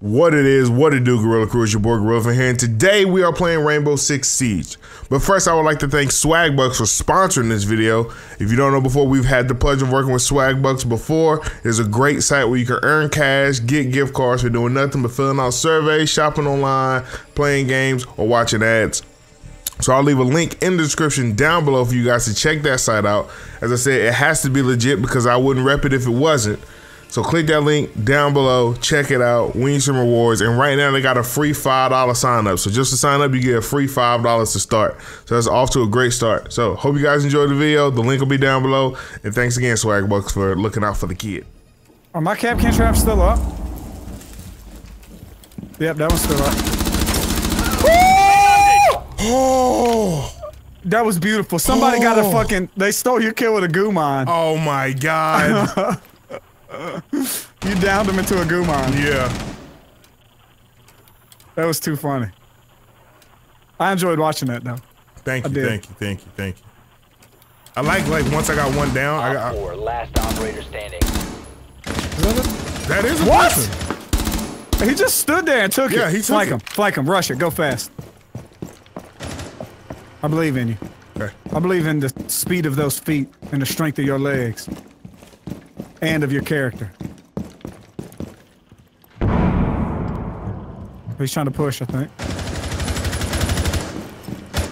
What it is, what it do, Gorilla Crew, it's your boy Gorilla from here, and today we are playing Rainbow Six Siege. But first, I would like to thank Swagbucks for sponsoring this video. If you don't know before, we've had the pleasure of working with Swagbucks before. It's a great site where you can earn cash, get gift cards for doing nothing but filling out surveys, shopping online, playing games, or watching ads. So I'll leave a link in the description down below for you guys to check that site out. As I said, it has to be legit because I wouldn't rep it if it wasn't. So click that link down below, check it out, win some rewards. And right now they got a free $5 sign up. So just to sign up, you get a free $5 to start. So that's off to a great start. So hope you guys enjoyed the video. The link will be down below. And thanks again, Swagbucks, for looking out for the kid. Are my can traps still up? Yep, that one's still up. Oh, That was beautiful. Somebody got a Oh. fucking. They stole your kill with a goo mine. oh my God. You downed him into a goo mine. yeah. That was too funny. I enjoyed watching that though. Thank you, thank you, thank you, thank you. I like like once I got one down, I got Four, last operator standing. that is a What? person. He just stood there and took Yeah, it. he took Flank it. him. Flank him. Rush it. Go fast. I believe in you. Okay. I believe in the speed of those feet and the strength of your legs. And of your character. He's trying to push, I think.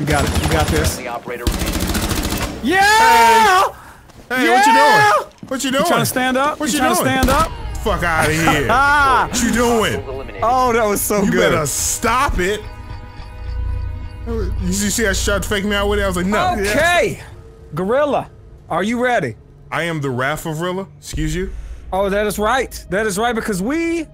You got it. You got this. The operator. Yeah! Hey, Yeah! what you doing? What you doing? Trying to stand up? What you you trying doing? to stand up? Fuck out of here. Ah! what you doing? Oh, that was so You good. You better stop it. You see, see, I tried to fake me out with it. I was like, no. Okay. Gorilla, are you ready? I am the Wrath of Rilla. Excuse you. Oh, that is right. That is right because we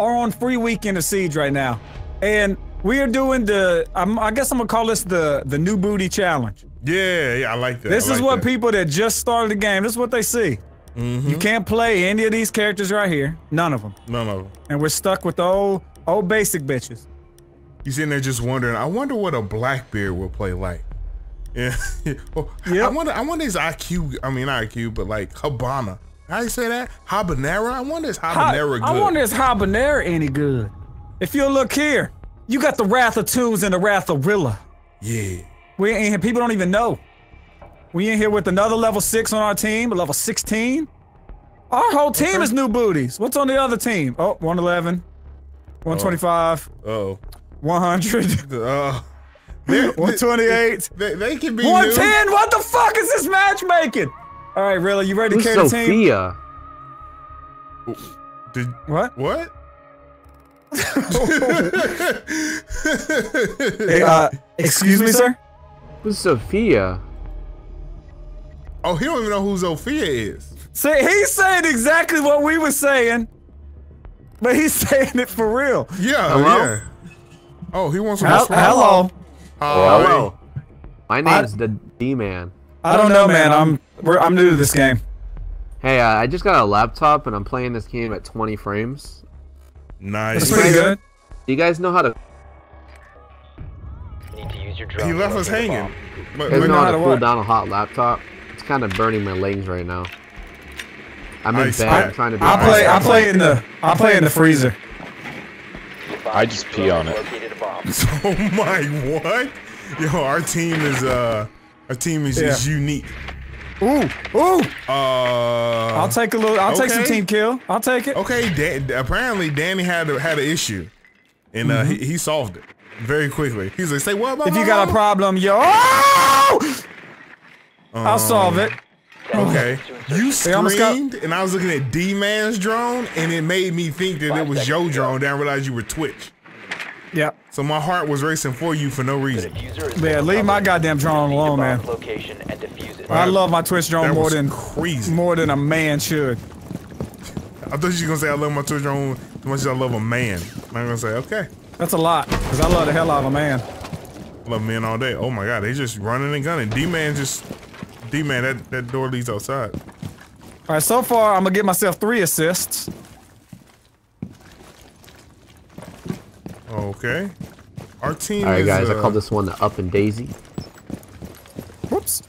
are on free weekend of Siege right now, and we are doing the. I'm, I guess I'm gonna call this the the new booty challenge. Yeah, yeah, I like that. This I is what that. People that just started the game. This is what they see. Mm-hmm. You can't play any of these characters right here. None of them, None of them. and we're stuck with the old old basic bitches. You sitting there just wondering. I wonder what a black Blackbeard will play like. Yeah. well, I Yep. wonder. I wonder his IQ. I mean, IQ, but like Habana. How you say that? Habanera. I wonder is Hi- Habanera good. I wonder is Habanera any good? If you look here, you got the Wrath of Tunes and the Wrath of Rilla. Yeah. We ain't here. People don't even know. We in here with another level six on our team, a level 16. Our whole team is new booties. What's on the other team? Oh, 111, 125, Oh. 100, Uh. they're- 128, They, they can be new. 110. What the fuck is this matchmaking? All right, really, you ready to Who's carry the team? Sophia? Did, What? what? Hey, uh, excuse me, sir? Who's Sophia? oh, he don't even know who Sophia is. See, he's saying exactly what we were saying, but he's saying it for real. Yeah, Hello? yeah. Oh, he wants some Hel- response. Hello. Hi. Hello. My name's the D-Man. I don't know, man. I'm we're, I'm new to this game. Hey, uh, I just got a laptop and I'm playing this game at 20 frames. Nice. That's pretty good. Do you guys know how to? Need to use your drone. He left us hanging. bomb. But, You but know know how how to to cool what? down a hot laptop? It's kind of burning my legs right now. I'm in Nice. bed. I- I'm trying to be. I play. I play in the. I play in the freezer. I just pee on it. Located a bomb. oh my, what? Yo, our team is uh, our team is, is unique. Ooh, ooh. Uh, I'll take a little. I'll take some team kill. I'll take it. Okay, Dan, apparently Danny had a, had an issue, and uh, he, he solved it very quickly. He's like, "Say what?" Mm-hmm. If you got a problem, yo, oh! I'll solve it. Okay, you They almost got- screamed, and I was looking at D Man's drone, and it made me think that it was your drone. Then I realized you were Twitch, Yep. so my heart was racing for you for no reason. Yeah, leave my goddamn drone alone, man. Location and. I love my Twitch drone more than crazy. more than a man should. I thought you were gonna say I love my Twitch drone as much as I love a man. I'm gonna say okay. That's a lot, cause I love the hell out of a man. Love men all day. Oh my god, they just running and gunning. D man just D man that, that door leads outside. All right, so far I'm gonna get myself three assists. Okay. Our team All right, is guys. I uh, call this one the Up and Daisy. Whoops.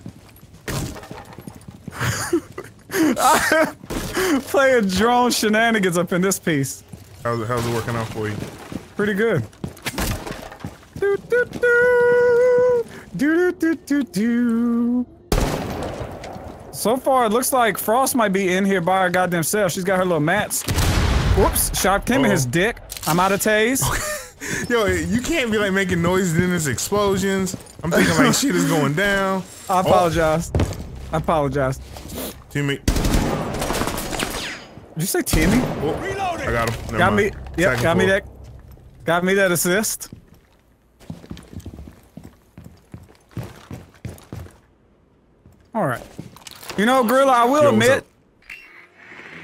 Playing drone shenanigans up in this piece. How's it, how's it working out for you? Pretty good. Do, do, do. Do, do, do, do, do. So far, it looks like Frost might be in here by her goddamn self. She's got her little mats. Whoops, shot him in his dick. I'm out of tase. Yo, you can't be like making noises in this explosions. I'm thinking like shit is going down. I oh. apologize. I apologize. Teammate. Did you say Timmy? Oh, I got him. Never Got me. mind. Yep, Second got me that. Got me that assist. All right. You know, Gorilla, I will Yo, admit,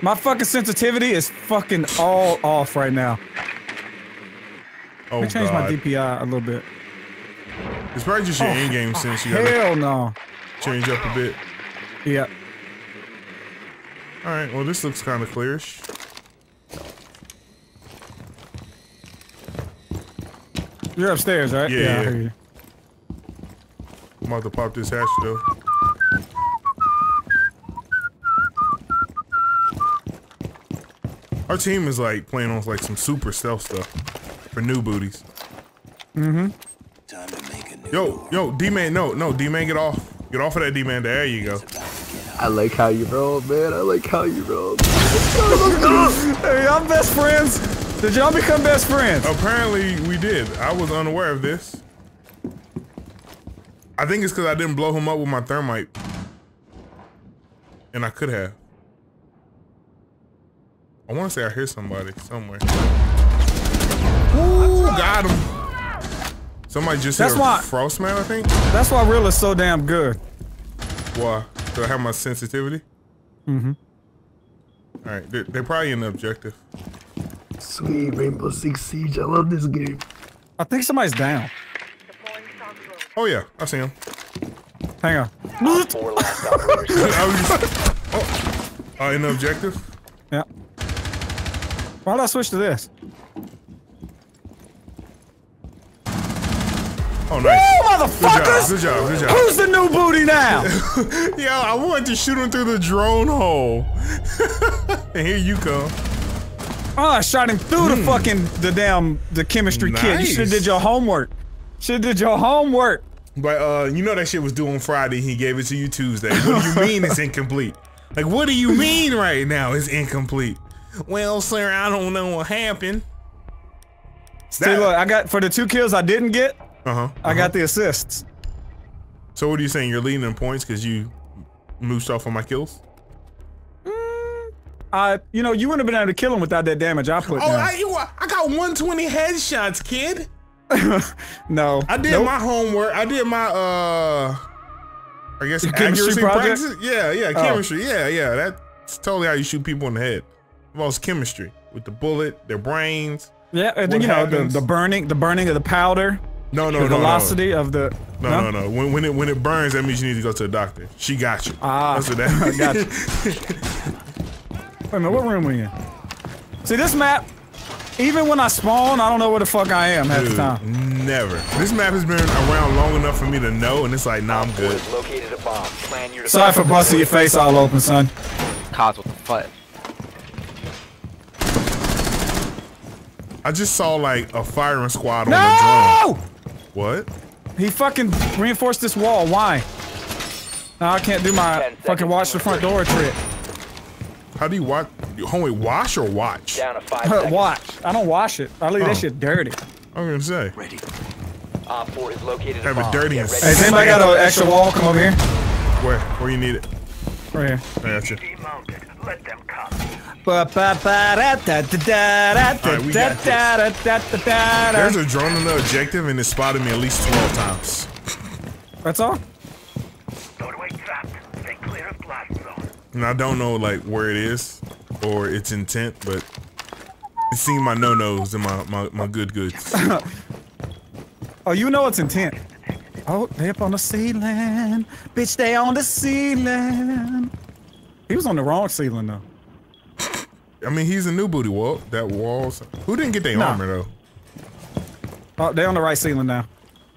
my fucking sensitivity is fucking all off right now. Oh, Let me oh, change God. my DPI a little bit. It's probably just your oh, in-game sense. You gotta Hell no. change up a bit. Yeah. All right. Well, this looks kind of clearish. You're upstairs, right? Yeah, I yeah. hear you. I'm about to pop this hatch though. Our team is like playing on like some super stealth stuff for new booties. Mm-hmm. time to make a Yo, yo, D man, no, no, D man, get off, get off of that D man. There you go. I like how you roll, man. I like how you roll. Hey, y'all best friends. Did y'all become best friends? Apparently we did. I was unaware of this. I think it's because I didn't blow him up with my thermite, and I could have. I want to say I hear somebody somewhere. Ooh, got him. Somebody just That's hit a why- Frostman, I think. That's why Real is so damn good. Why? Do I have my sensitivity? Mm-hmm. All right, they're, they're probably in the objective. Sweet Rainbow Six Siege. I love this game. I think somebody's down. Oh yeah, I see him. Hang on. Four last operators. I was just- oh, uh, in the objective. Yeah. Why did I switch to this? Oh, nice. Oh, motherfuckers! Good job, good job, good job. Who's the new booty now? Yo, I wanted to shoot him through the drone hole. and here you come. oh, I shot him through the fucking the damn the chemistry kit. You should have did your homework. Should have did your homework. But uh, you know that shit was due on Friday. He gave it to you Tuesday. What do you mean it's incomplete? Like, what do you mean right now it's incomplete? Well, sir, I don't know what happened. See, look, I got for the two kills I didn't get, Uh huh. I got the assists. So what are you saying? You're leading in points because you moosed off on my kills? I, you know, you wouldn't have been able to kill him without that damage I put Oh, down. I, you, I got 120 headshots, kid. no, I did Nope. my homework. I did my uh, I guess chemistry accuracy project? practices. Yeah, yeah, Oh. chemistry. Yeah, yeah. That's totally how you shoot people in the head. Involves chemistry with the bullet, their brains. Yeah, and then you know the, the burning, the burning of the powder, No, no, the no, velocity of the. no, no, no, no. When when it when it burns, that means you need to go to the doctor. She got you. Ah, That's what that. got you. Wait a minute, what room we in? See this map. Even when I spawn, I don't know where the fuck I am half the time. never. This map has been around long enough for me to know, and it's like, nah, I'm good. located a bomb. Plan your Sorry for busting your face all open, son. Cause what the fuck? I just saw like a firing squad on the drone. No! What? He fucking reinforced this wall. Why? Now I can't do my fucking seconds watch the front door trick. How do you watch? Homie, wash or watch? down to five seconds. watch. I don't wash it. I leave Oh. that shit dirty. I'm gonna say. Ready. Op 4 is located a Have a bomb. dirty Get and ready Hey, has anybody got an extra wall? Come over here. Where? Where you need it? Right here. I got you. There's a drone on the objective and it spotted me at least 12 times. That's all. And I don't know like where it is or its intent, but it's seen my no-nos and my, my, my good goods. Oh, you know it's intent. Oh, they up on the ceiling. Bitch, they on the ceiling. He was on the wrong ceiling though. I mean, he's a new booty wall. That walls. Who didn't get their Nah. armor though? Oh, they on the right ceiling now.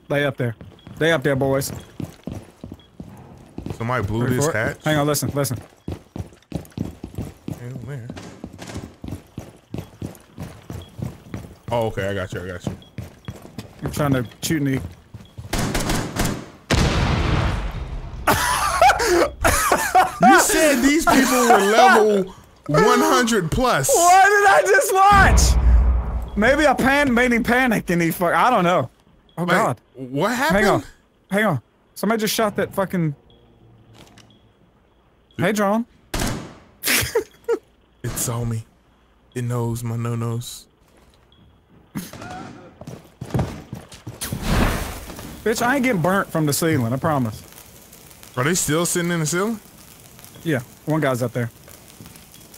They up there. They up there, boys. Somebody blew Ready this hatch. Hang on, listen, listen. Hang on there. Oh, okay, I got you. I got you. I'm trying to shoot me. You said these people were level 100 plus. What did I just watch? Maybe I pan made him panic and he fuck. I don't know. Oh Like, God. what happened? Hang on. Hang on. Somebody just shot that fucking. Hey, drone. It saw me. It knows my no nos. Bitch, I ain't getting burnt from the ceiling. I promise. Are they still sitting in the ceiling? Yeah, one guy's up there.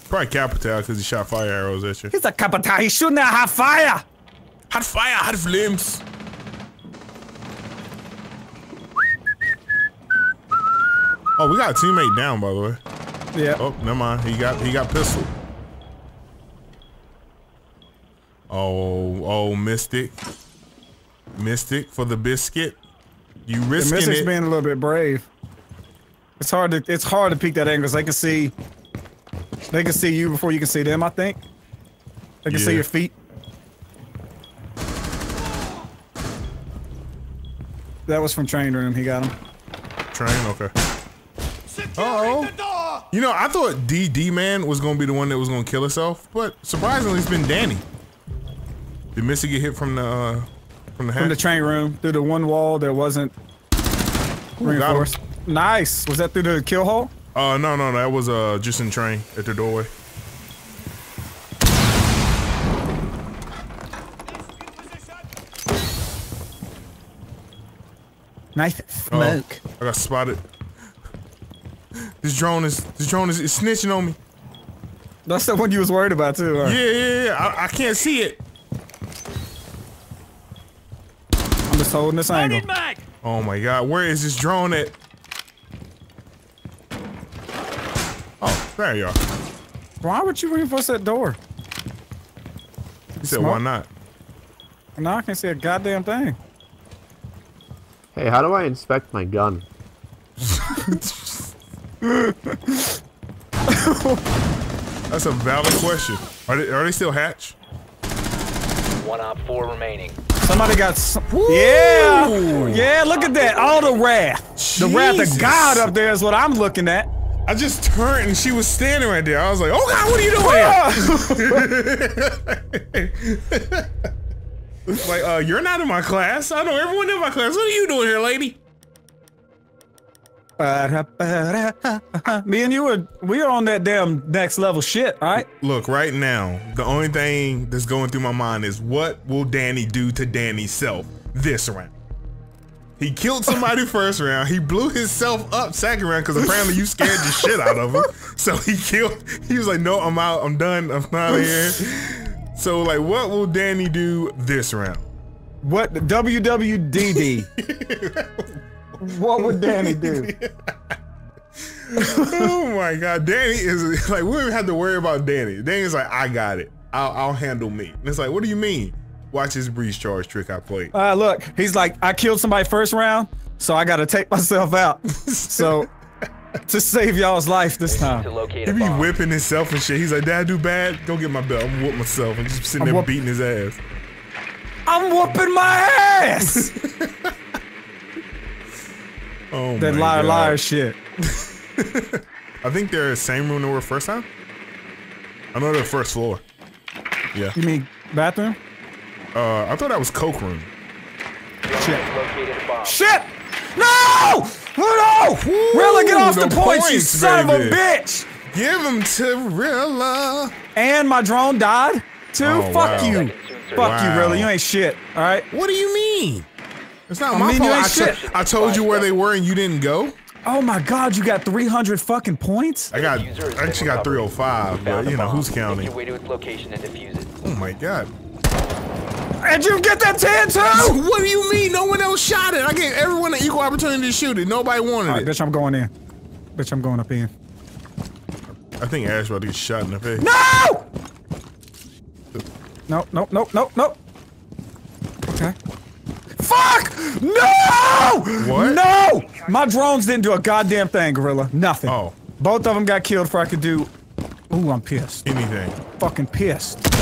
Probably Capitão because he shot fire arrows at you. He's a Capitão. He's shooting at hot fire. Hot fire, hot flames. Oh, we got a teammate down, by the way. Yeah. Oh, never mind. He got he got pistol. Oh, oh, Mystic. Mystic for the biscuit. You The risking Mystic's it. being a little bit brave. It's hard to it's hard to peek that angle 'cause they can see they can see you before you can see them, I think. They can see your feet. That was from train room, he got him. Train, okay. Uh oh. You know, I thought DD man was gonna be the one that was gonna kill herself, but surprisingly, it's been Danny. Did Missy get hit from the uh, from the From the train room, through the one wall that wasn't got him. reinforced. Nice. Was that through the kill hole? Uh, no, no, that was uh just in train at the doorway. Nice Oh, smoke. I got spotted. This drone is this drone is, is snitching on me. That's the one you was worried about too. huh? Yeah, yeah, yeah. I, I can't see it. I'm just holding this angle. Oh my god, where is this drone at? There you are. Why would you reinforce that door? He said, Smoke? why not? Now I can't see a goddamn thing. Hey, how do I inspect my gun? That's a valid question. Are they, are they still hatch? One op four remaining. Somebody got some. Yeah! Yeah, look at that. All the wrath. The wrath of God up there is what I'm looking at. I just turned and she was standing right there. I was like, oh god, what are you doing? like, uh, you're not in my class. I know everyone in my class. What are you doing here, lady? Me and you are we are on that damn next level shit, all right? Look, right now, the only thing that's going through my mind is what will Danny do to Danny's self this round? He killed somebody first round. He blew himself up second round because apparently you scared the shit out of him. So he killed. He was like, "No, I'm out. I'm done. I'm out of here." So like, what will Danny do this round? What WWDD? what would Danny do? oh my god, Danny is like we don't even have to worry about Danny. Danny's like, I got it. I'll, I'll handle me. And it's like, what do you mean? Watch this breach charge trick I played. Uh, look, he's like, I killed somebody first round, so I gotta take myself out. so to save y'all's life this time. He be bomb. whipping himself and shit. He's like, Dad, I do bad. Go get my belt. I'm whoop myself. I'm just sitting I'm there beating his ass. I'm whooping my ass! Oh that my liar God. liar shit. I think they're the same room they were first time. I know they're first floor. Yeah. You mean bathroom? Uh, I thought that was Coke room. Shit. Located a bomb. Shit! No! No! Rilla, get off the, the points, you points, son of a bitch! Give him to Rilla. And my drone died too. Oh, Fuck wow. you. Fuck insertion. you, Wow. Rilla. You ain't shit. All right. What do you mean? It's not I my mean, fault. you ain't I, shit. I told you where they were and you didn't go. Oh my God, you got 300 fucking points. I got. I been actually got 305, but you know who's counting. your way to its location and defuse it. Oh my god. And you get that 10 too. What do you mean? No one else shot it. I gave everyone an equal opportunity to shoot it. Nobody wanted All right, it. bitch, I'm going in. Bitch, I'm going up in. I think Ash about to get shot in the face. No! No, no, no, no, no. Okay. Fuck! No! What? No! My drones didn't do a goddamn thing, Gorilla. Nothing. Oh. Both of them got killed before I could do. Ooh, I'm pissed. Anything. Fucking pissed.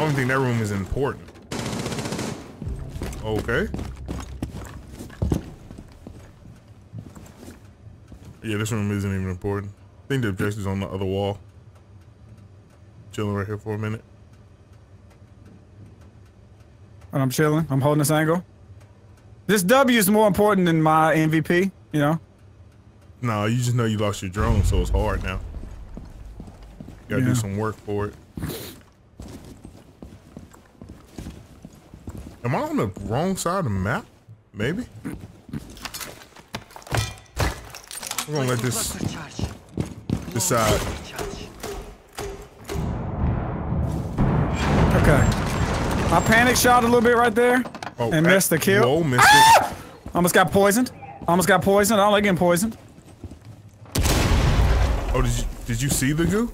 Don't think that room is important. Okay. Yeah, this room isn't even important. I think the objective's on the other wall. Chilling right here for a minute. And I'm chilling. I'm holding this angle. This W is more important than my MVP, you know? No, you just know you lost your drone, so it's hard now. You gotta Yeah. do some work for it. Am I on the wrong side of the map? Maybe? We're gonna let this decide. Okay. I panic shot a little bit right there. Oh, And missed the kill. Whoa, missed it. Ah! Almost got poisoned. Almost got poisoned. I don't like getting poisoned. Oh, did you did you see the goo?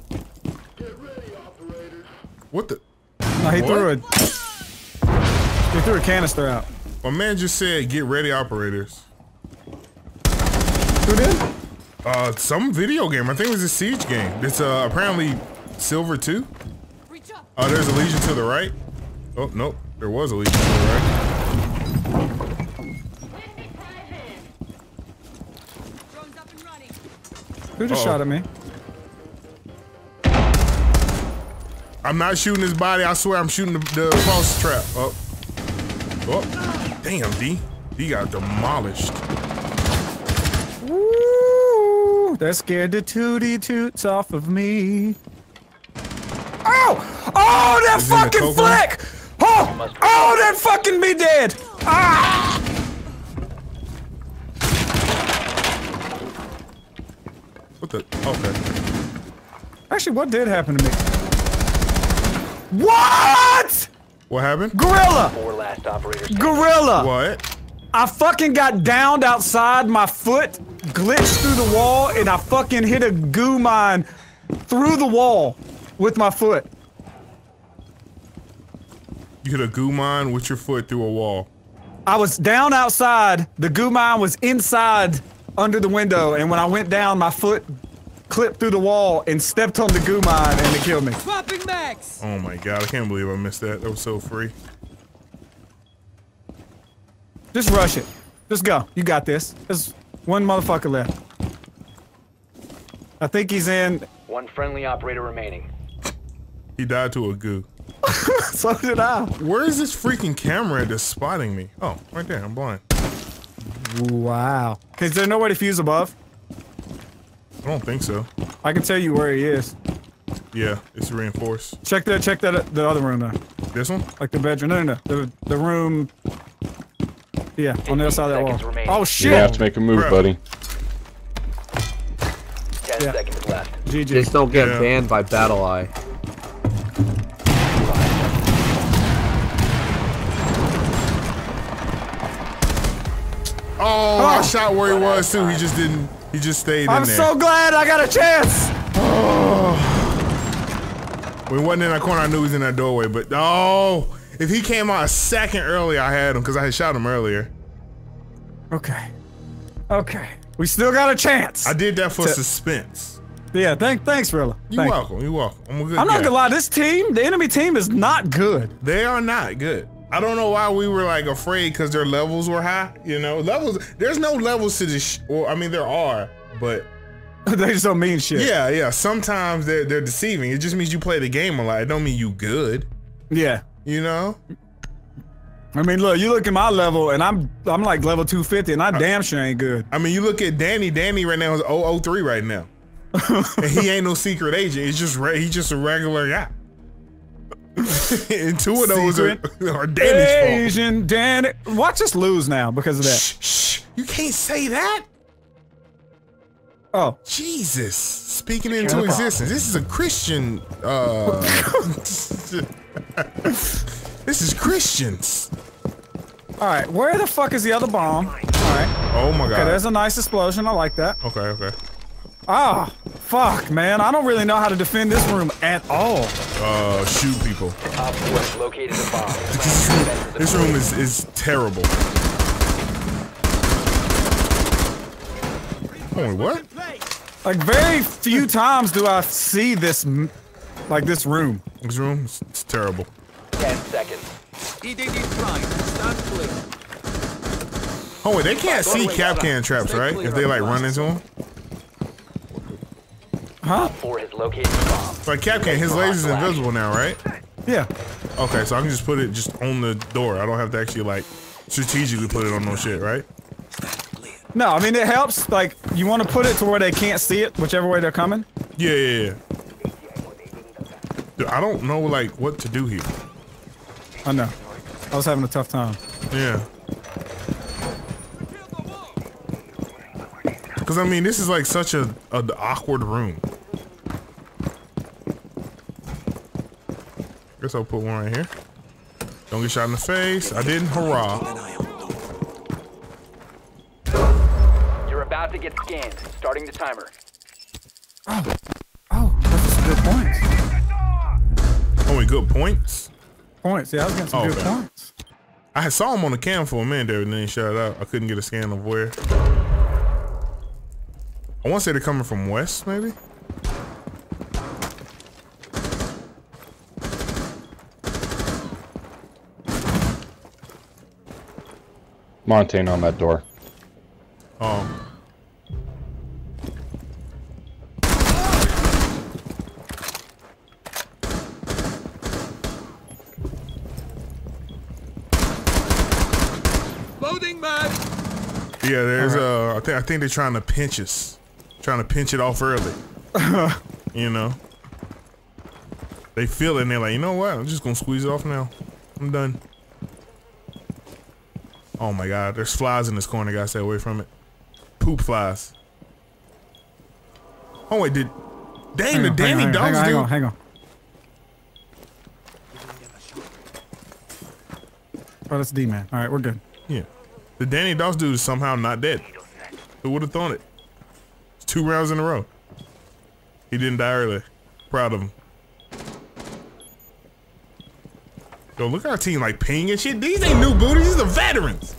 What the? No, he What? threw it. He threw a canister out. My man just said, "Get ready, operators." Who did? Uh, some video game. I think it was a siege game. It's uh apparently Silver Two. Oh, there's a Legion to the right. Oh nope, there was a Legion to the right. Who just Uh-oh. shot at me? I'm not shooting his body. I swear I'm shooting the, the pulse trap. Oh, oh, damn, D. D got demolished. Woo! That scared the tootie toots off of me. Oh! Oh, that Is it in the fucking flick! Oh! Oh, that fucking me dead! Ah! What the? Okay. Actually, what did happen to me? What? What happened? Gorilla! Last Gorilla! What? I fucking got downed outside, my foot glitched through the wall, and I fucking hit a goo mine through the wall with my foot. You hit a goo mine with your foot through a wall. I was down outside, the goo mine was inside under the window, and when I went down, my foot clipped through the wall and stepped on the goo mine and it killed me. Swapping max. Oh my god, I can't believe I missed that. That was so free. Just rush it. Just go. You got this. There's one motherfucker left. I think he's in. One friendly operator remaining. He died to a goo. So did I. Where is this freaking camera that's spotting me? Oh, right there. I'm blind. Wow. Is there no way to fuse above? I don't think so. I can tell you where he is. Yeah, it's reinforced. Check that. Check that. The other room though. This one? Like the bedroom. No, no, no. The the room. Yeah, on the other side of that seconds wall. remaining. Oh shit! You have to make a move, Bruh. buddy. Ten Yeah. seconds left. GG. Just don't get Yeah. banned by BattlEye. Oh, oh. I Oh. shot where he was too. He just didn't. He just stayed there. I'm in there. so glad I got a chance. when oh. He wasn't in that corner, I knew he was in that doorway. But oh, if he came out a second earlier, I had him because I had shot him earlier. Okay. Okay. We still got a chance. I did that for To- suspense. yeah. Thank. Thanks, Rilla. You Thank welcome. You're welcome. I'm I'm not gonna lie. This team, the enemy team, is not good. They are not good. I don't know why we were like afraid because their levels were high. You know, levels. There's no levels to this. Well, I mean there are, but they just don't mean shit. yeah, yeah. Sometimes they're they're deceiving. It just means you play the game a lot. It don't mean you good. Yeah. You know. I mean, look. You look at my level, and I'm I'm like level 250, and I uh, damn sure ain't good. I mean, you look at Danny. Danny right now is 003 right now, and he ain't no secret agent. He's just he's just a regular guy. and two of those are, are Danny's fault. Asian Danny. Watch us lose now because of that. Shh, shh. You can't say that. Oh, Jesus, speaking into existence. This is a Christian. Uh, this is Christians. all right. Where the fuck is the other bomb? All right. Oh my god. Okay, there's a nice explosion. I like that. okay, okay. Ah, fuck, man. I don't really know how to defend this room at all. Uh, shoot people. Op 4 has located the bomb. This room is is terrible. Holy what? Like very few times do I see this, like this room. This room is it's terrible. 10 seconds. EDD prime. Stand clear. Oh wait, they can't see Kapkan traps, right? If they like run into them. Huh? 4 has located the bomb. Like Kapkan, his laser's invisible now, right? Yeah. Okay, so I can just put it just on the door. I don't have to actually like strategically put it on no shit, right? No, I mean it helps. Like you want to put it to where they can't see it, whichever way they're coming. Yeah, yeah, yeah. Dude, I don't know like what to do here. I know. I was having a tough time. Yeah. Cause I mean, this is like such a, a awkward room. Guess I'll put one right here. Don't get shot in the face. I didn't. Hurrah! You're about to get scanned. Starting the timer. Oh, oh, that's some good points. Only good points. Points. Yeah, I was getting some Oh, good okay. points. I saw him on the cam for a minute there, and then he shot it out. I couldn't get a scan of where. I want to say they're coming from west, maybe. Montagne on that door. Um. Yeah, there's uh, I think I think they're trying to pinch us, trying to pinch it off early. you know, they feel it and they're like, you know what? I'm just gonna squeeze it off now. I'm done. Oh my God, there's flies in this corner. Gotta stay away from it. Poop flies. Oh wait, did dang the Danny hang on, dogs hang on, hang on, hang on. Oh, that's D-man. All right, we're good. Yeah, the Danny dogs dude is somehow not dead. Who would have thought it? It's two rounds in a row. He didn't die early. Proud of him. Yo, look at our team like ping and shit. These ain't new booties. These are veterans.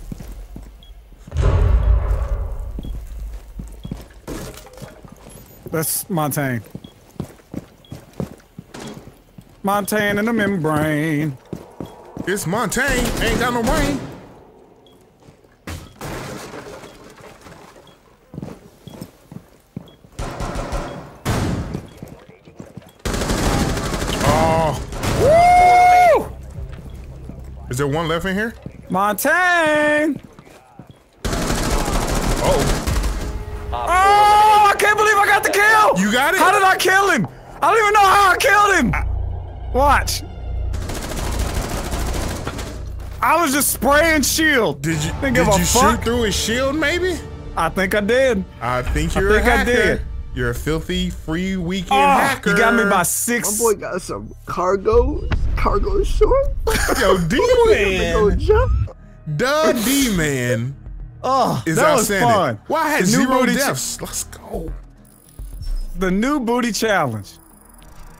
That's Montagne. Montagne in the membrane. It's Montagne. Ain't got no brain. Oh. Woo! Is there one left in here? Montagne! Oh. Oh, I can't believe I got the kill! You got it? How did I kill him? I don't even know how I killed him! Watch. I was just spraying shield. Did you, Didn't did give a you fuck. shoot through his shield, maybe? I think I did. I think you're think a I hacker. did. You're a filthy free weekend Oh, hacker. you got me by six. My boy got some cargo, cargo short. Yo, D-Man. jump. Duh D man Oh, is that was outstanding. fun. Well, had The new zero booty deaths. Let's go. The new booty challenge.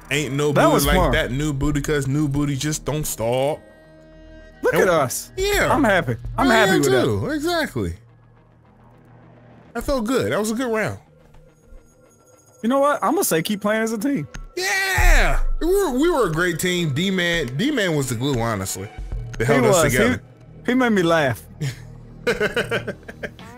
Ain't no That booty was like fun. that new booty, cause new booty just don't stop. Look And- at us. Yeah, I'm happy. I'm oh, I happy am with that. too. Exactly. I felt good. That was a good round. You know what? I'm gonna say keep playing as a team. Yeah, we were, we were a great team. D man, D man was the glue, honestly. He held us was. He, together. he made me laugh.